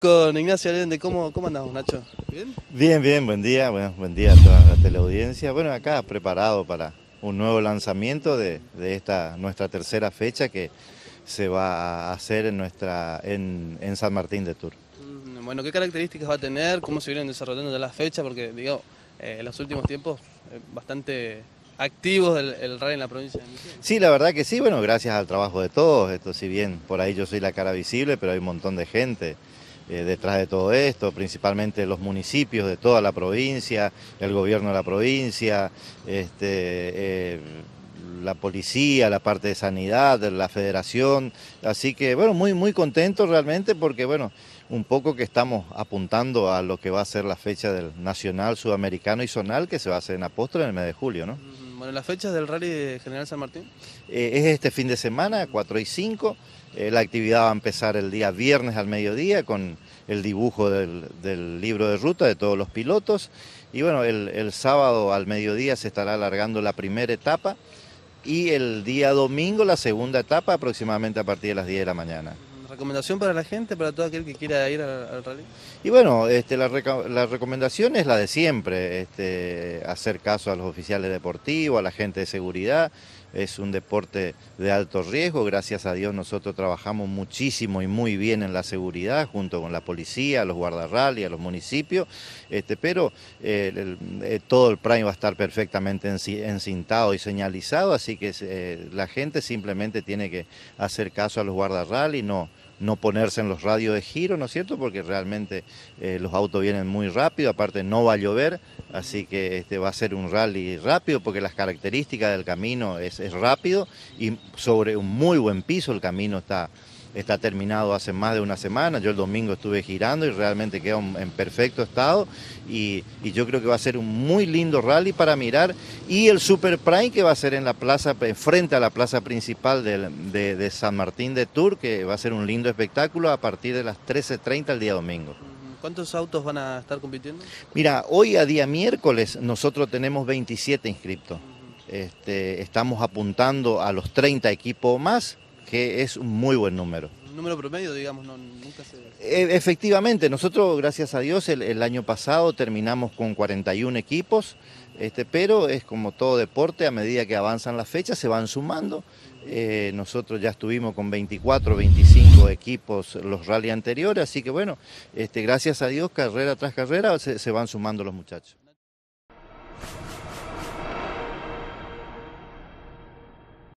Con Ignacio Allende, ¿cómo, cómo andamos, Nacho? ¿Bien? Bien, bien, buen día, bueno, buen día a toda la teleaudiencia. Bueno, acá preparado para un nuevo lanzamiento de, esta nuestra tercera fecha que se va a hacer en, nuestra, en, San Martín de Tour. Mm, bueno, ¿qué características va a tener? ¿Cómo se vienen desarrollando ya las fechas? Porque, digo, eh, en los últimos tiempos, eh, bastante activos el, el rally en la provincia de Misiones. Sí, la verdad que sí, bueno, gracias al trabajo de todos, esto si bien por ahí yo soy la cara visible, pero hay un montón de gente eh, detrás de todo esto, principalmente los municipios de toda la provincia, el gobierno de la provincia, este, eh, la policía, la parte de sanidad, la federación, así que bueno, muy, muy contento realmente porque bueno, un poco que estamos apuntando a lo que va a ser la fecha del Nacional, Sudamericano y Zonal que se va a hacer en Apóstol en el mes de julio, ¿no? Bueno, ¿las fechas del Rally General San Martín? Eh, es este fin de semana, 4 y 5. Eh, la actividad va a empezar el día viernes al mediodía con el dibujo del, libro de ruta de todos los pilotos. Y bueno, el, sábado al mediodía se estará alargando la primera etapa y el día domingo la segunda etapa aproximadamente a partir de las 10 de la mañana. ¿Recomendación para la gente, para todo aquel que quiera ir al, rally? Y bueno, este, la, recomendación es la de siempre, este, hacer caso a los oficiales deportivos, a la gente de seguridad. Es un deporte de alto riesgo, gracias a Dios nosotros trabajamos muchísimo y muy bien en la seguridad, junto con la policía, los guardarrally, a los municipios, este, pero eh, eh, todo el prime va a estar perfectamente encintado y señalizado, así que eh, la gente simplemente tiene que hacer caso a los guardarrally, no no ponerse en los radios de giro, ¿no es cierto? Porque realmente eh, los autos vienen muy rápido, aparte no va a llover, así que este va a ser un rally rápido porque las características del camino es, es rápido y sobre un muy buen piso el camino está está terminado hace más de una semana. Yo el domingo estuve girando y realmente quedó en perfecto estado. Y, yo creo que va a ser un muy lindo rally para mirar. Y el Super Prime que va a ser en la plaza, frente a la plaza principal de, San Martín de Tour, que va a ser un lindo espectáculo a partir de las 13.30 el día domingo. ¿Cuántos autos van a estar compitiendo? Mira, hoy a día miércoles nosotros tenemos 27 inscriptos. Este, estamos apuntando a los 30 equipos más que es un muy buen número. Un número promedio, digamos, nunca se... E, efectivamente, nosotros, gracias a Dios, el, año pasado terminamos con 41 equipos, este, pero es como todo deporte, a medida que avanzan las fechas se van sumando. Eh, nosotros ya estuvimos con 24, 25 equipos los rally anteriores, así que bueno, este, gracias a Dios, carrera tras carrera se van sumando los muchachos.